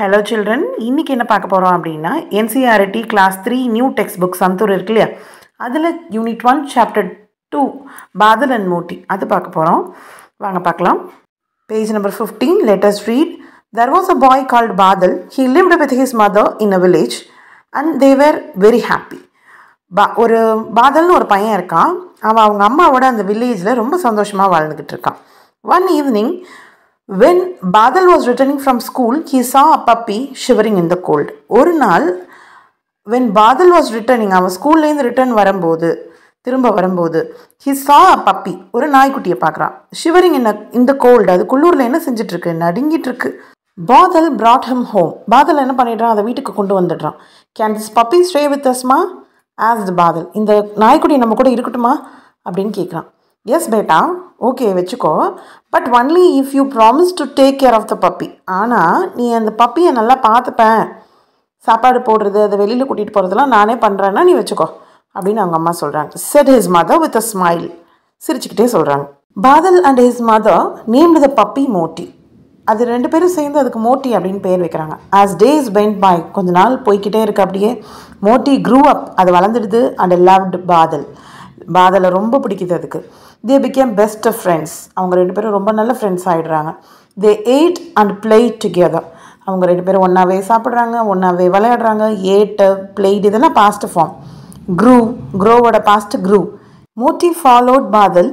Hello children இன்றைக்கி என்ன பார்க்க போகிறோம் அப்படின்னா NCERT class three new text book Santoor இருக்கு இல்லையா? அதில் unit one chapter two Badal and Moti அது பார்க்க போகிறோம் வாங்க பார்க்கலாம். Page number fifteen latest read there was a boy called Badal he lived with his mother in a village and they were very happy பா ஒரு பாதல்னு ஒரு பையன் இருக்கான். அவன் அவங்க அம்மாவோட அந்த வில்லேஜில் ரொம்ப சந்தோஷமாக வாழ்ந்துக்கிட்டு இருக்கான். One evening when Badal was returning from school he saw a puppy shivering in the cold. ஒரு நாள் வென் பாதல் வாஸ் ரிட்டர்னிங் அவன் ஸ்கூல்லேருந்து ரிட்டர்ன் வரும்போது திரும்ப வரும்போது ஹி சா அ பப்பி ஒரு நாய்க்குட்டியை பார்க்குறான். ஷிவரிங் என்ன இந்த கோல்டு அது குள்ளூரில் என்ன செஞ்சிட்ருக்கு? நடுங்கிட்டு இருக்கு Badal brought him home Badal என்ன பண்ணிடுறான்? அதை வீட்டுக்கு கொண்டு வந்துடுறான். Can this puppy stay with us ma as த பாதல் இந்த நாய்க்குட்டி நம்ம கூட இருக்கட்டுமா? அப்படின்னு கேட்குறான் எஸ் பேட்டா ஓகே வச்சுக்கோ. But only if you promise to take care of the puppy ஆனால் நீ அந்த பப்பியை நல்லா பார்த்துப்பேன் சாப்பாடு போடுறது அதை வெளியில் கூட்டிகிட்டு போகிறதெல்லாம் நானே பண்ணுறேன்னா நீ வச்சுக்கோ. அப்படின்னு அவங்க அம்மா சொல்கிறாங்க said his mother with a smile சிரிச்சுக்கிட்டே சொல்கிறாங்க Badal and his mother named the puppy Moti அது ரெண்டு பேரும் சேர்ந்து அதுக்கு மோட்டி அப்படின்னு பேர் வைக்கிறாங்க. ஆஸ் டேஸ் பெயின் பாய் கொஞ்ச நாள் போய்கிட்டே இருக்கு அப்படியே. மோட்டி க்ரூ அப் அது வளர்ந்துடுது அண்ட் லவ்டு பாதல் பாதலை ரொம்ப பிடிக்குது அதுக்கு. தே பிகேம் பெஸ்ட் ஃப்ரெண்ட்ஸ் அவங்க ரெண்டு பேரும் ரொம்ப நல்ல friends ஆகிடுறாங்க they ate and play together அவங்க ரெண்டு பேரும் ஒன்றாவே சாப்பிட்றாங்க ஒன்றாவே விளையாடுறாங்க ஏட்டு பிளேட் இதெல்லாம் past form grew க்ரோவோட past grew Moti followed Badal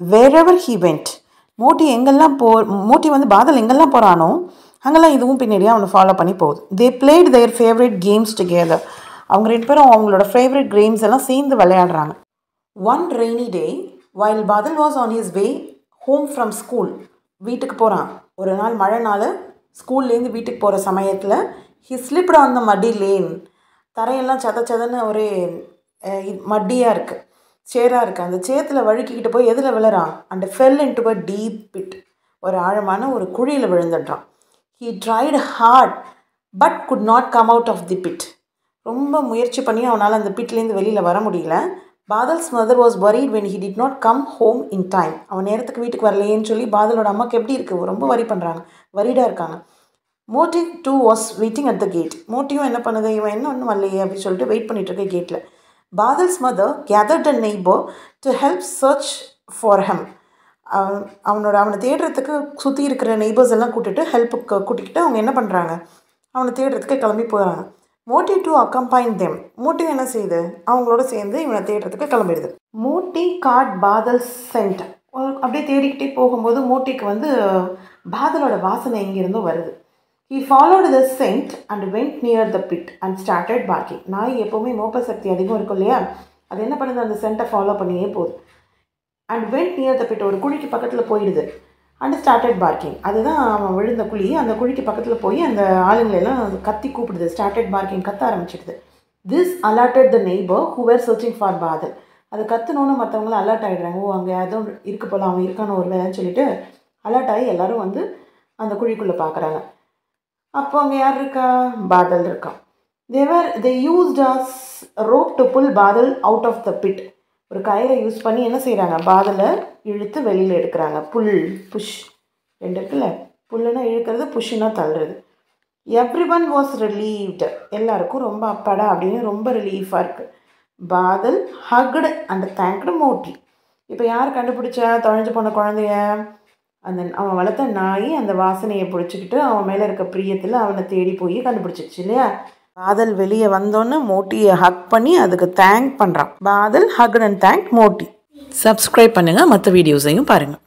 wherever he went Moti எங்கெல்லாம் போ மோட்டி வந்து பாதல் எங்கெல்லாம் போகிறானோ அங்கெல்லாம் இதுவும் பின்னாடியே அவனை ஃபாலோ பண்ணி போகுது. They played their favourite games together அவங்க ரெண்டு பேரும் அவங்களோட ஃபேவரட் கேம்ஸ் எல்லாம் சேர்ந்து விளையாடுறாங்க. One rainy day while Badal was on his way home from school வீட்டுக்கு போகிறான் ஒரு நாள் மழை நாள் ஸ்கூல்லேருந்து வீட்டுக்கு போகிற சமயத்தில் ஹி ஸ்லிப்ட் ஆன் த மடி லேன் தரையெல்லாம் சத சதன்னு ஒரே மட்டியாக இருக்குது சேராக இருக்குது அந்த சேத்தில் வழுக்கிக்கிட்டு போய் எதில் விழுறான்? And fell into a deep pit ஒரு ஆழமான ஒரு குழியில் விழுந்துடுறான். He tried hard but could not come out of the pit ரொம்ப முயற்சி பண்ணி அவனால் அந்த பிட்லேருந்து வெளியில் வர முடியல. Badal's mother was worried when he did not come home in time அவன் நேரத்துக்கு வீட்டுக்கு வரலையேன்னு சொல்லி பாதலோட அம்மாவுக்கு எப்படி இருக்குது ரொம்ப வரி பண்ணுறாங்க வரிடாக இருக்காங்க. Moti too was waiting at the gate மோட்டிவும் என்ன பண்ணுது? இவன் என்ன ஒன்றும் வரலையே அப்படின்னு சொல்லிட்டு வெயிட் பண்ணிட்டு இருக்க கேட்டில் Badal's mother gathered a neighbour to help search for him அவனோட அவனை தேடுறதுக்கு சுற்றி இருக்கிற நெய்பர்ஸ் எல்லாம் கூட்டிட்டு ஹெல்ப்புக்கு கூட்டிக்கிட்டு அவங்க என்ன பண்ணுறாங்க அவனை தேடுறதுக்கு கிளம்பி போகிறாங்க மோட்டி டு அக்கம்பைன் தெம் மூட்டி என்ன செய்யுது? அவங்களோட சேர்ந்து இவனை தேடுறதுக்கு கிளம்பிடுது. மூட்டி காட் பாதல் சென்ட் அப்படியே தேடிக்கிட்டே போகும்போது மூட்டிக்கு வந்து பாதலோட வாசனை எங்கேருந்தோ வருது. He followed the scent and went near the pit and started barking நாய் எப்போவுமே மோப்ப சக்தி அதிகம் இருக்கும் இல்லையா? அது என்ன பண்ணுது? அந்த சென்ட்டை ஃபாலோ பண்ணியே போகுது. And went near the pit ஒரு குழிக்கு பக்கத்தில் போயிடுது. அண்ட் ஸ்டார்டட் பார்க்கிங் அதுதான் அவன் விழுந்த குழி. அந்த குழிக்கு பக்கத்தில் போய் அந்த ஆளுங்களெல்லாம் கத்தி கூப்பிடுது. ஸ்டார்டட் பார்க்கிங் கத்த ஆரம்பிச்சிடுது. This alerted the neighbour who were searching for Badal அது கத்துனோன்னு மற்றவங்களும் அலர்ட் ஆகிடுறாங்க ஓ அங்கே ஏதோ இருக்க போல அவன் இருக்கான ஒரு வேலைன்னு சொல்லிட்டு அலர்ட் ஆகி எல்லோரும் வந்து அந்த குழிக்குள்ளே பார்க்குறாங்க அப்போ அங்கே யார் இருக்கா? பாதல் இருக்கான் there they used as rope to pull Badal out of the pit ஒரு கயிறை யூஸ் பண்ணி என்ன செய்கிறாங்க பாதலை இழுத்து வெளியில் எடுக்கிறாங்க. Pull push. ரெண்டு இருக்குல்ல? புல்லுன்னா இழுக்கிறது புஷ்ஷுன்னா தள்ளுறது. எவ்ரி ஒன் வாஸ் ரிலீவ்டு எல்லாருக்கும் ரொம்ப அப்பாடா அப்படின்னு ரொம்ப ரிலீஃபாக இருக்குது Badal hugged and thanked Moti. இப்போ யார் கண்டுபிடிச்சா? தொலைஞ்சு போன குழந்தைய. அந்த அவன் வளர்த்த நாய் அந்த வாசனையை பிடிச்சிக்கிட்டு அவன் மேலே இருக்க பிரியத்தில் அவனை தேடி போய் கண்டுபிடிச்சிருச்சு இல்லையா? பாதல் வெளியே வந்தோன்னே மோட்டியை ஹக் பண்ணி அதுக்கு தேங்க் பண்ணுறான் Badal hug and thank Moti. Subscribe பண்ணுங்கள் மற்ற வீடியோஸையும் பாருங்கள்